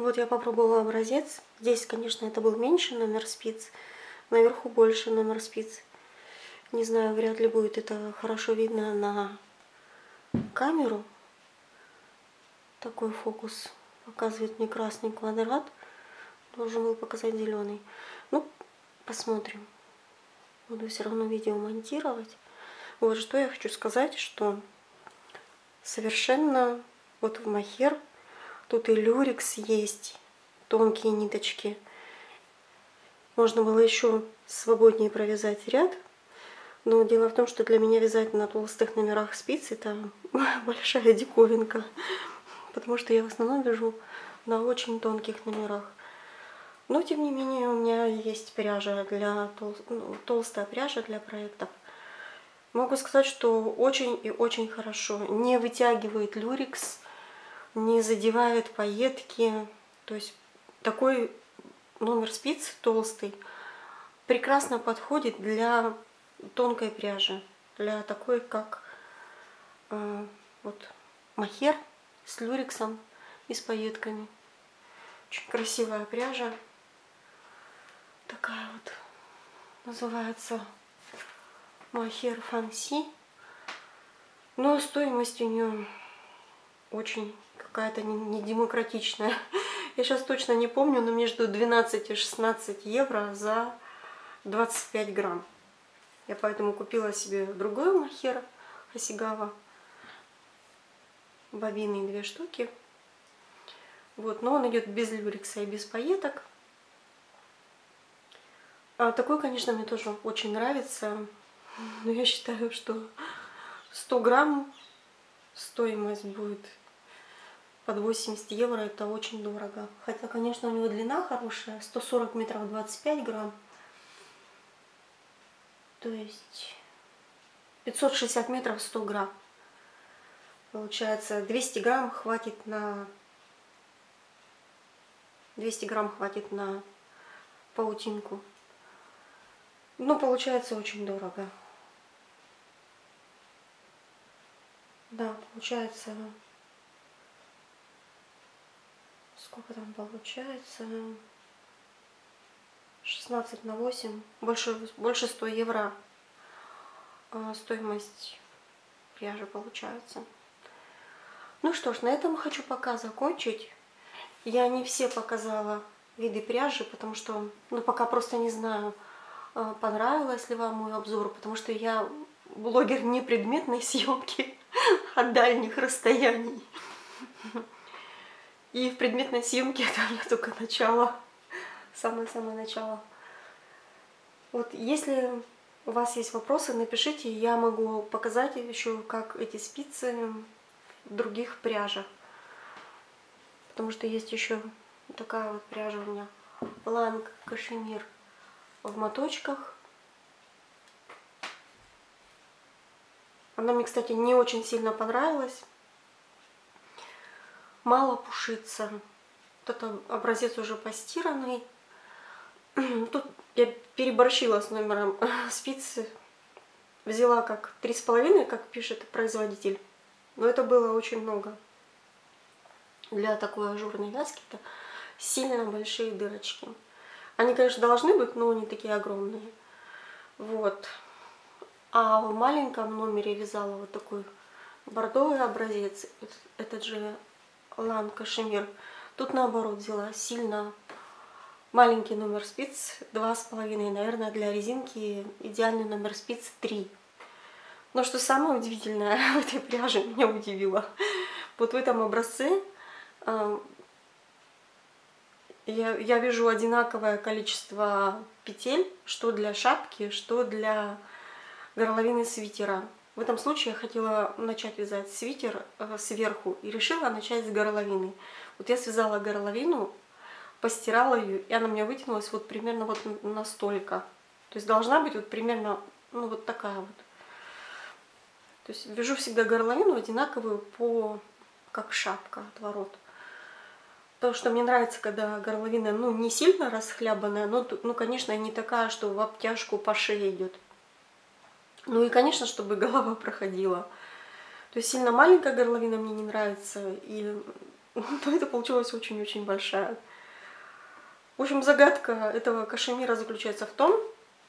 Вот я попробовала образец. Здесь, конечно, это был меньше номер спиц. Наверху больше номер спиц. Не знаю, вряд ли будет это хорошо видно на камеру. Такой фокус показывает мне красный квадрат. Должен был показать зеленый. Ну, посмотрим. Буду все равно видео монтировать. Вот что я хочу сказать, что совершенно вот в махер тут и люрикс есть, тонкие ниточки. Можно было еще свободнее провязать ряд, но дело в том, что для меня вязать на толстых номерах спиц это большая диковинка, потому что я в основном вяжу на очень тонких номерах. Но тем не менее у меня есть пряжа для тол ну, толстая пряжа для проектов. Могу сказать, что очень и очень хорошо. Не вытягивает люрикс, не задевает пайетки. То есть такой номер спиц толстый прекрасно подходит для тонкой пряжи. Для такой, как э, вот махер с люриксом и с пайетками. Очень красивая пряжа. Такая вот называется Махер Фанси. Но стоимость у нее очень какая-то недемократичная. Я сейчас точно не помню, но между 12 и 16 евро за 25 грамм. Я поэтому купила себе другой махер Хасигава. Бобины две штуки. Вот, но он идет без люрикса и без пайеток. А такой, конечно, мне тоже очень нравится. Но я считаю, что 100 грамм стоимость будет под 80 евро. Это очень дорого. Хотя, конечно, у него длина хорошая. 140 метров 25 грамм. То есть 560 метров 100 грамм. Получается 200 грамм хватит на 200 грамм хватит на паутинку. Ну, получается очень дорого. Да, получается... Сколько там получается? 16 на 8. Больше, больше 100 евро а, стоимость пряжи получается. Ну что ж, на этом хочу пока закончить. Я не все показала виды пряжи, потому что ну, пока просто не знаю, а, понравилось ли вам мой обзор, потому что я блогер не предметной съемки от дальних расстояний. И в предметной съемке это у меня только начало, самое-самое начало. Вот если у вас есть вопросы, напишите, я могу показать еще, как эти спицы в других пряжах. Потому что есть еще такая вот пряжа у меня, ланг кашемир в моточках. Она мне, кстати, не очень сильно понравилась. Мало пушится. Вот это образец уже постиранный. Тут я переборщила с номером спицы. Взяла как три с половиной, как пишет производитель. Но это было очень много. Для такой ажурной вязки это сильно большие дырочки. Они, конечно, должны быть, но не такие огромные. Вот. А в маленьком номере вязала вот такой бордовый образец. Этот же лан кашемир. Тут наоборот взяла сильно маленький номер спиц, два с половиной, наверное, для резинки идеальный номер спиц 3. Но что самое удивительное в этой пряже меня удивило. Вот в этом образце я, я вижу одинаковое количество петель, что для шапки, что для горловины свитера. В этом случае я хотела начать вязать свитер э, сверху и решила начать с горловины. Вот я связала горловину, постирала ее, и она у меня вытянулась вот примерно вот настолько. То есть должна быть вот примерно, ну вот такая вот. То есть вяжу всегда горловину одинаковую по, как шапка, отворот. Потому что мне нравится, когда горловина, ну, не сильно расхлябанная, но, ну, конечно, не такая, что в обтяжку по шее идет. Ну и, конечно, чтобы голова проходила. То есть сильно маленькая горловина мне не нравится. И то это получилась очень-очень большая. В общем, загадка этого кашемира заключается в том,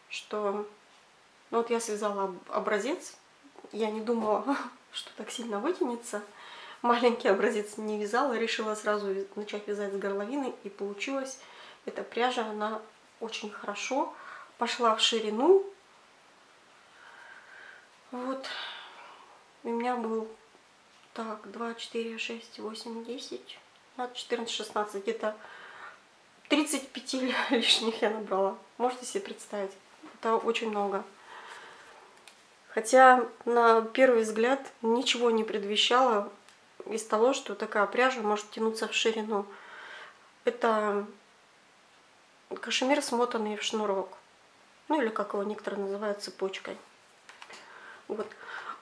что ну, вот я связала образец, я не думала, что так сильно вытянется. Маленький образец не вязала, решила сразу начать вязать с горловины, и получилось. Эта пряжа, она очень хорошо пошла в ширину. Вот. У меня был так, 2, 4, 6, 8, 10, 14, 16, где-то 35 лишних я набрала. Можете себе представить? Это очень много. Хотя на первый взгляд ничего не предвещало из того, что такая пряжа может тянуться в ширину. Это кашемир, смотанный в шнурок. Ну или как его некоторые называют цепочкой. Вот.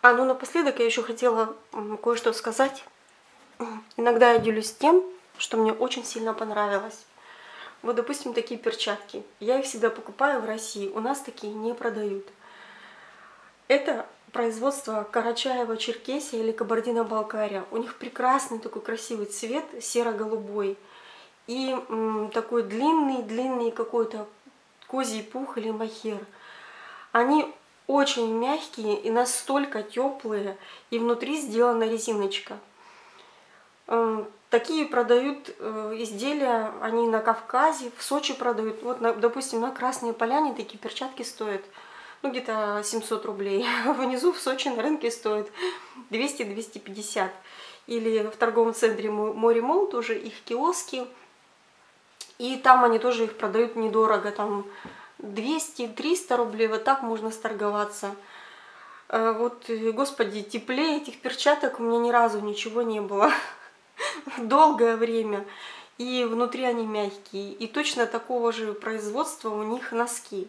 А ну напоследок я еще хотела кое-что сказать. Иногда я делюсь тем, что мне очень сильно понравилось. Вот, допустим, такие перчатки. Я их всегда покупаю в России. У нас такие не продают. Это производство Карачаева-Черкесия или Кабардино-Балкария. У них прекрасный такой красивый цвет, серо-голубой. И такой длинный-длинный какой-то козий пух или махер. Они очень мягкие и настолько теплые, и внутри сделана резиночка. Эм, такие продают э, изделия, они на Кавказе, в Сочи продают. Вот, допустим, на Красной Поляне такие перчатки стоят ну, где-то 700 рублей. Внизу в Сочи на рынке стоит 200-250. Или в торговом центре Море Мол тоже их киоски. И там они тоже их продают недорого, там 200-300 рублей, вот так можно сторговаться. Э, вот, господи, теплее этих перчаток у меня ни разу ничего не было. Долгое время. И внутри они мягкие. И точно такого же производства у них носки.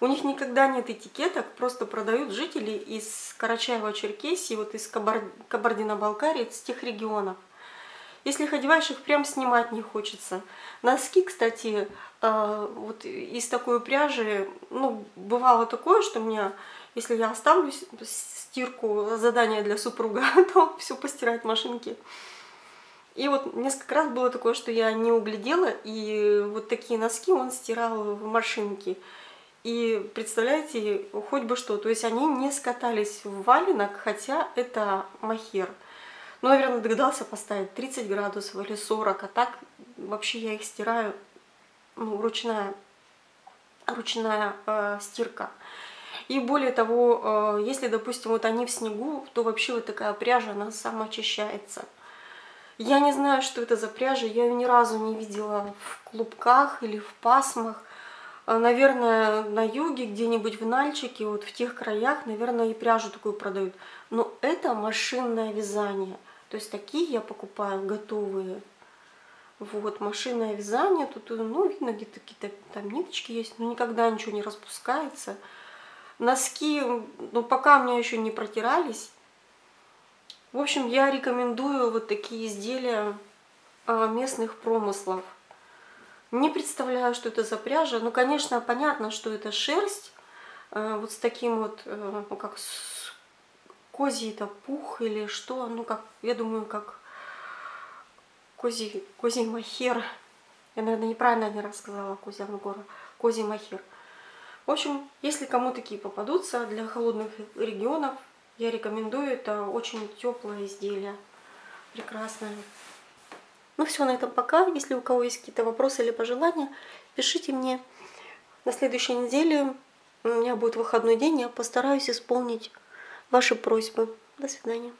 У них никогда нет этикеток, просто продают жители из Карачаева-Черкесии, вот из Кабардино-Балкарии, из тех регионов. Если их одеваешь, их прям снимать не хочется. Носки, кстати, э, вот из такой пряжи, ну, бывало такое, что мне, если я оставлю стирку, задание для супруга, то все постирать машинки. И вот несколько раз было такое, что я не углядела, и вот такие носки он стирал в машинке. И представляете, хоть бы что, то есть они не скатались в валенок, хотя это махер. Ну, наверное, догадался поставить 30 градусов или 40, а так вообще я их стираю, ну, ручная, ручная э, стирка. И более того, э, если, допустим, вот они в снегу, то вообще вот такая пряжа, она самоочищается. Я не знаю, что это за пряжа, я ее ни разу не видела в клубках или в пасмах. А, наверное, на юге, где-нибудь в Нальчике, вот в тех краях, наверное, и пряжу такую продают. Но это машинное вязание. То есть такие я покупаю готовые. Вот, машинное вязание. Тут, ну, видно, где-то какие-то там ниточки есть, но никогда ничего не распускается. Носки, ну, пока у меня еще не протирались. В общем, я рекомендую вот такие изделия а, местных промыслов. Не представляю, что это за пряжа. Ну, конечно, понятно, что это шерсть. А, вот с таким вот, ну, как козий это пух или что, ну как, я думаю, как козий, козий махер. Я, наверное, неправильно не рассказала козий ангора, козий махер. В общем, если кому такие попадутся для холодных регионов, я рекомендую. Это очень теплое изделие. Прекрасное. Ну все, на этом пока. Если у кого есть какие-то вопросы или пожелания, пишите мне. На следующей неделе у меня будет выходной день, я постараюсь исполнить ваши просьбы. До свидания.